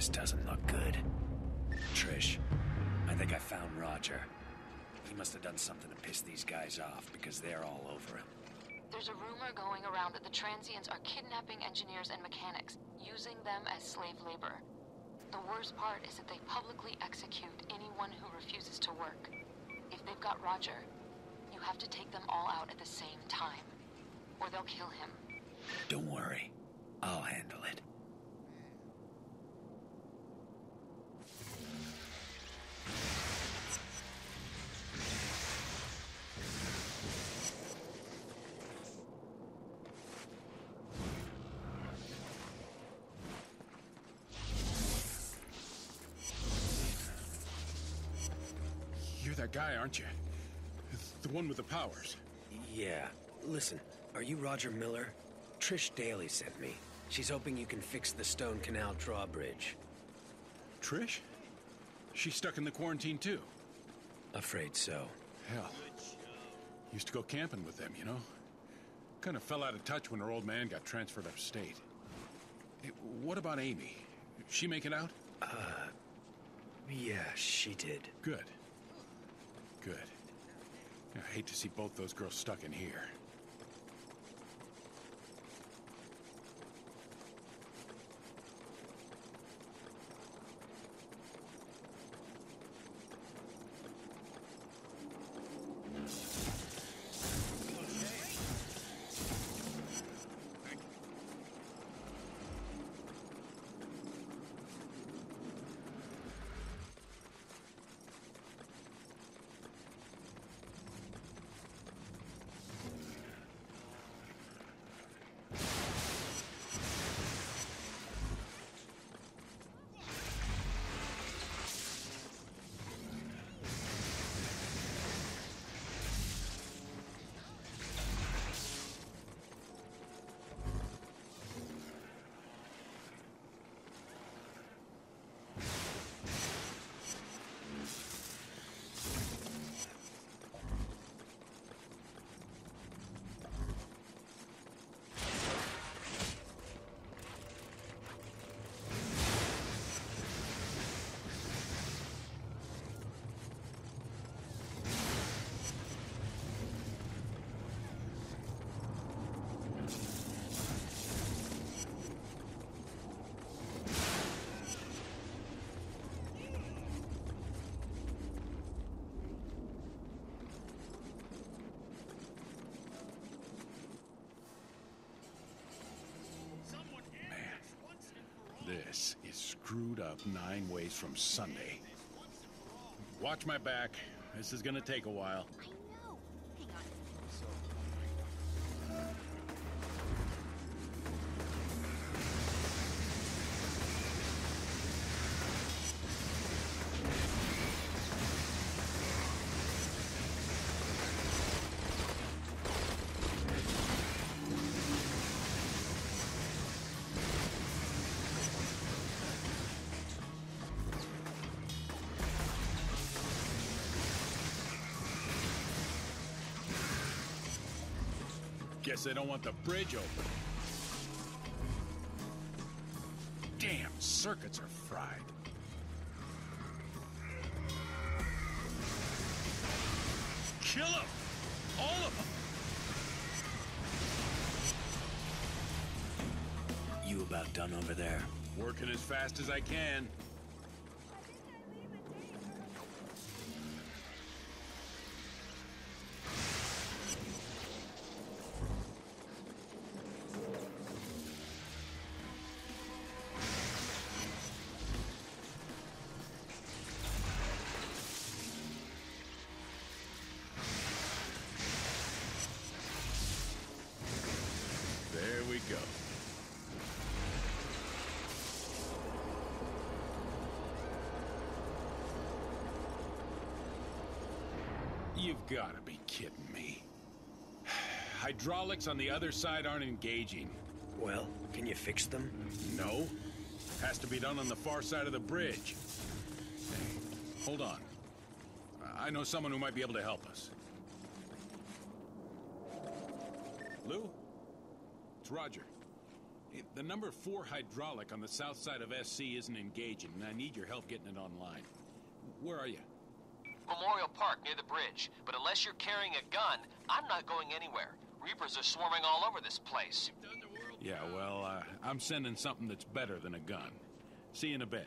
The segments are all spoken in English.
This doesn't look good. Trish, I think I found Roger. He must have done something to piss these guys off because they're all over him. There's a rumor going around that the transients are kidnapping engineers and mechanics, using them as slave labor. The worst part is that they publicly execute anyone who refuses to work. If they've got Roger, you have to take them all out at the same time, or they'll kill him. Don't worry. I'll handle it. That guy, aren't you? The one with the powers. Yeah. Listen, are you Roger Miller? Trish Dailey sent me. She's hoping you can fix the Stone Canal drawbridge. Trish? She's stuck in the quarantine too. Afraid so. Hell. Used to go camping with them, you know? Kind of fell out of touch when her old man got transferred upstate. Hey, what about Amy? She make it out? Uh, yeah, she did. Good. Good. I hate to see both those girls stuck in here. This is screwed up nine ways from Sunday. Watch my back. This is gonna take a while. Guess they don't want the bridge open. Damn, circuits are fried. Kill them! All of them! You about done over there? Working as fast as I can. You've got to be kidding me. Hydraulics on the other side aren't engaging. Well, can you fix them? No. Has to be done on the far side of the bridge. Hey, hold on. I know someone who might be able to help us. Lou? It's Roger. The number four hydraulic on the south side of SC isn't engaging, and I need your help getting it online. Where are you? Memorial Park near the bridge. But unless you're carrying a gun, I'm not going anywhere. Reapers are swarming all over this place. Yeah, well, uh, I'm sending something that's better than a gun. See you in a bit.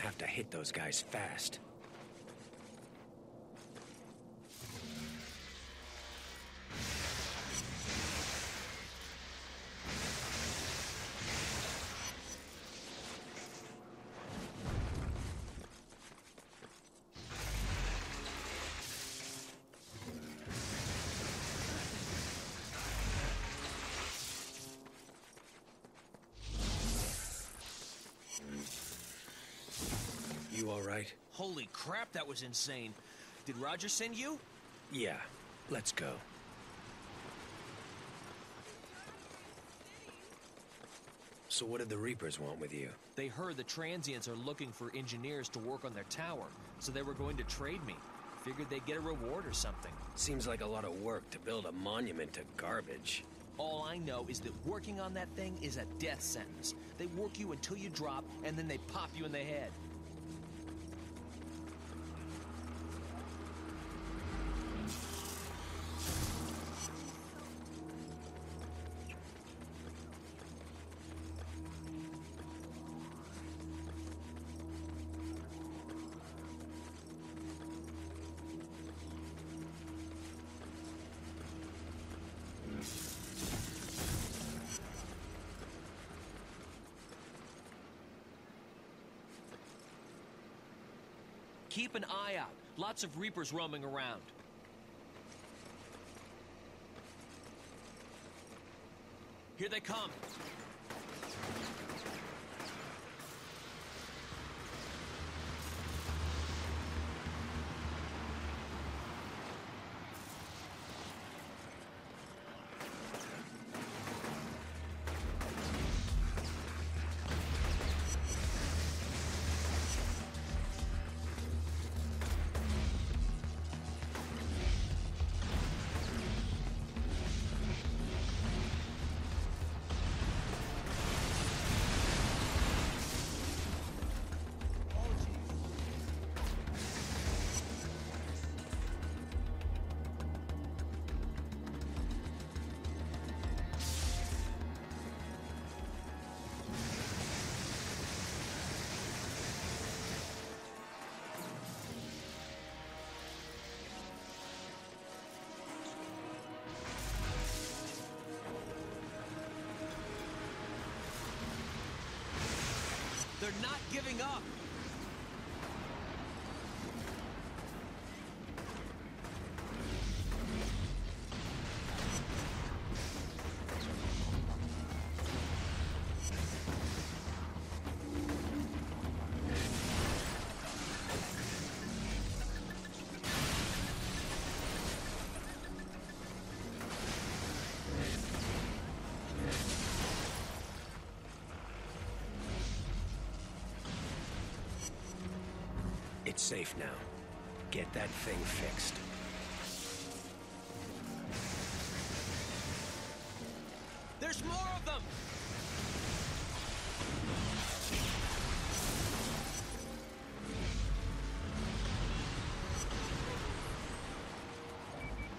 Have to hit those guys fast. You all right? Holy crap, that was insane. Did Roger send you? Yeah, let's go. So what did the Reapers want with you? They heard the transients are looking for engineers to work on their tower, so they were going to trade me. Figured they'd get a reward or something. Seems like a lot of work to build a monument to garbage. All I know is that working on that thing is a death sentence. They work you until you drop, and then they pop you in the head. Keep an eye out. Lots of Reapers roaming around. Here they come. They're not giving up. It's safe now. Get that thing fixed. There's more of them!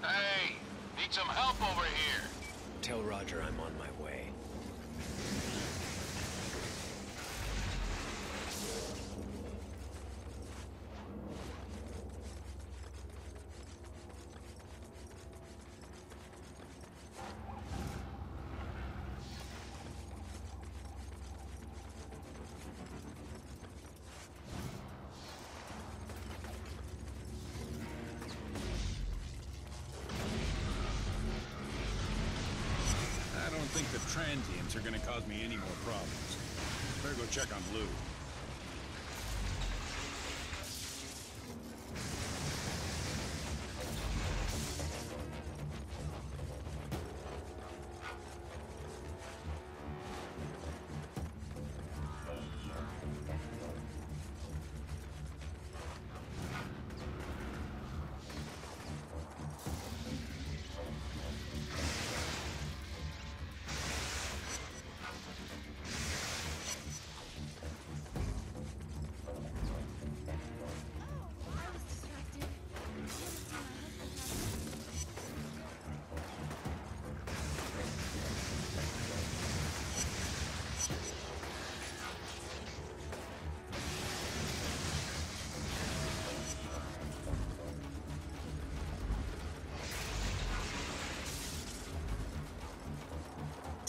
Hey, need some help over here. Tell Roger I'm on my way. Transients are gonna cause me any more problems. Better go check on Lou.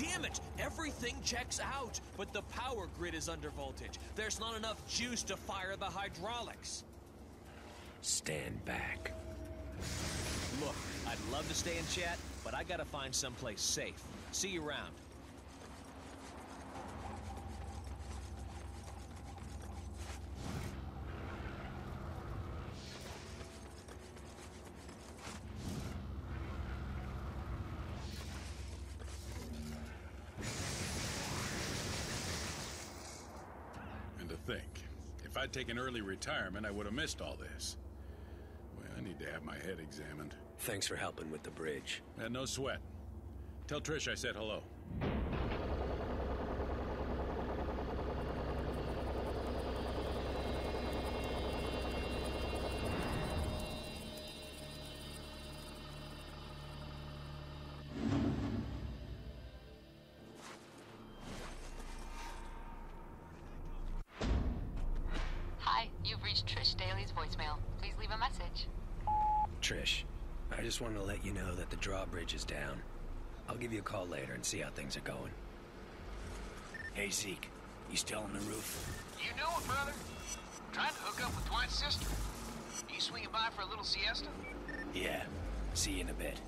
Damn it! Everything checks out, but the power grid is under voltage. There's not enough juice to fire the hydraulics. Stand back. Look, I'd love to stay and chat, but I gotta find someplace safe. See you around. And to think, if I'd taken early retirement, I would have missed all this. Well, I need to have my head examined. Thanks for helping with the bridge. And no sweat. Tell Trish I said hello. Trish, I just wanted to let you know that the drawbridge is down. I'll give you a call later and see how things are going. Hey, Zeke. You still on the roof? You doing, brother? Trying to hook up with Dwight's sister. You swinging by for a little siesta? Yeah. See you in a bit.